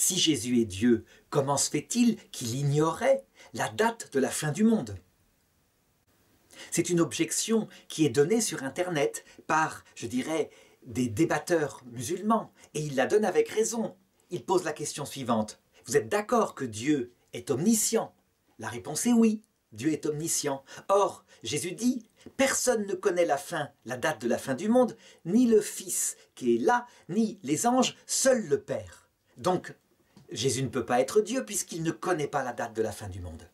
Si Jésus est Dieu, comment se fait-il qu'il ignorait la date de la fin du monde? C'est une objection qui est donnée sur Internet par, je dirais, des débatteurs musulmans, et il la donne avec raison. Il pose la question suivante. Vous êtes d'accord que Dieu est omniscient? La réponse est oui, Dieu est omniscient. Or, Jésus dit, personne ne connaît la fin, la date de la fin du monde, ni le Fils qui est là, ni les anges, seul le Père. Donc, Jésus ne peut pas être Dieu puisqu'il ne connaît pas la date de la fin du monde.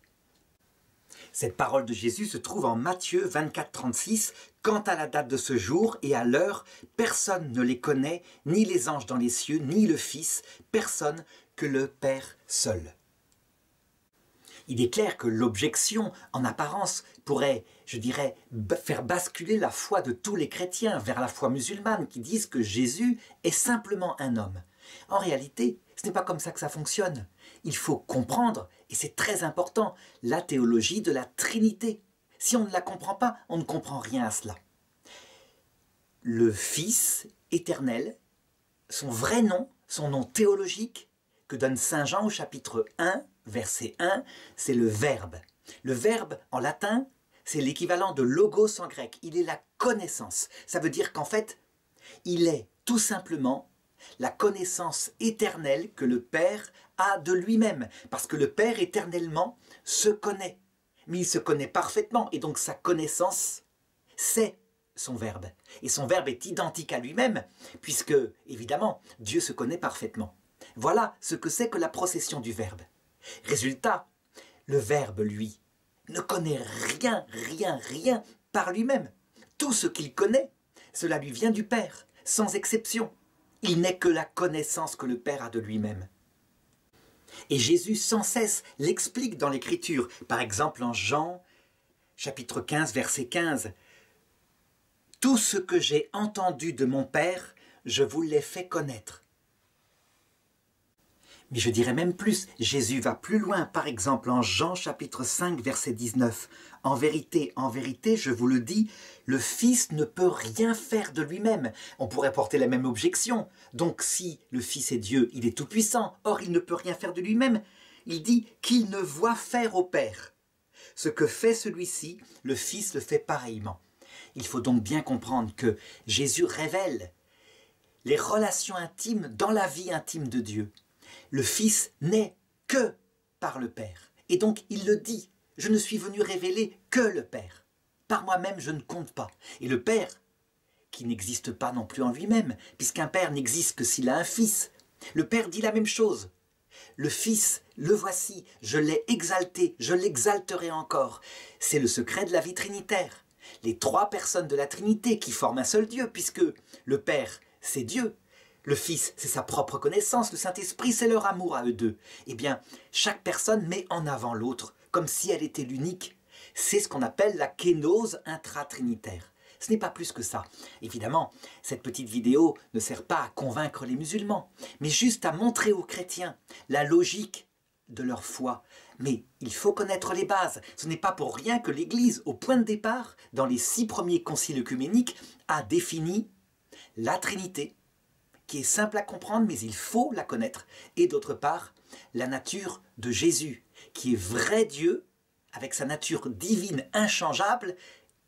Cette parole de Jésus se trouve en Matthieu 24, 36. Quant à la date de ce jour et à l'heure, personne ne les connaît, ni les anges dans les cieux, ni le Fils, personne que le Père seul. Il est clair que l'objection, en apparence, pourrait, je dirais, faire basculer la foi de tous les chrétiens vers la foi musulmane qui disent que Jésus est simplement un homme. En réalité, ce n'est pas comme ça que ça fonctionne. Il faut comprendre, et c'est très important, la théologie de la Trinité. Si on ne la comprend pas, on ne comprend rien à cela. Le Fils éternel, son vrai nom, son nom théologique, que donne Saint Jean au chapitre 1, verset 1, c'est le Verbe. Le Verbe, en latin, c'est l'équivalent de logos en grec. Il est la connaissance. Ça veut dire qu'en fait, il est tout simplement la connaissance éternelle que le Père a de lui-même, parce que le Père éternellement se connaît, mais il se connaît parfaitement, et donc sa connaissance, c'est son Verbe. Et son Verbe est identique à lui-même, puisque, évidemment, Dieu se connaît parfaitement. Voilà ce que c'est que la procession du Verbe. Résultat, le Verbe, lui, ne connaît rien, rien, rien par lui-même. Tout ce qu'il connaît, cela lui vient du Père, sans exception. Il n'est que la connaissance que le Père a de lui-même. Et Jésus sans cesse l'explique dans l'Écriture, par exemple en Jean chapitre 15 verset 15. Tout ce que j'ai entendu de mon Père, je vous l'ai fait connaître. Mais je dirais même plus, Jésus va plus loin, par exemple en Jean chapitre 5 verset 19. En vérité, en vérité, je vous le dis, le Fils ne peut rien faire de lui-même. On pourrait porter la même objection. Donc si le Fils est Dieu, il est tout-puissant, or il ne peut rien faire de lui-même. Il dit qu'il ne voit faire au Père. Ce que fait celui-ci, le Fils le fait pareillement. Il faut donc bien comprendre que Jésus révèle les relations intimes dans la vie intime de Dieu le Fils n'est que par le Père. Et donc il le dit, je ne suis venu révéler que le Père. Par moi-même, je ne compte pas. Et le Père, qui n'existe pas non plus en lui-même, puisqu'un Père n'existe que s'il a un Fils. Le Père dit la même chose. Le Fils, le voici, je l'ai exalté, je l'exalterai encore. C'est le secret de la vie trinitaire. Les trois personnes de la Trinité qui forment un seul Dieu, puisque le Père, c'est Dieu, le Fils, c'est sa propre connaissance. Le Saint-Esprit, c'est leur amour à eux deux. Eh bien, chaque personne met en avant l'autre, comme si elle était l'unique. C'est ce qu'on appelle la kénose intratrinitaire. Ce n'est pas plus que ça. Évidemment, cette petite vidéo ne sert pas à convaincre les musulmans, mais juste à montrer aux chrétiens la logique de leur foi. Mais il faut connaître les bases. Ce n'est pas pour rien que l'Église, au point de départ, dans les six premiers conciles œcuméniques, a défini la Trinité, qui est simple à comprendre, mais il faut la connaître. Et d'autre part, la nature de Jésus, qui est vrai Dieu, avec sa nature divine inchangeable,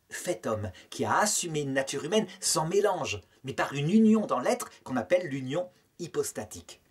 fait homme, qui a assumé une nature humaine sans mélange, mais par une union dans l'être qu'on appelle l'union hypostatique.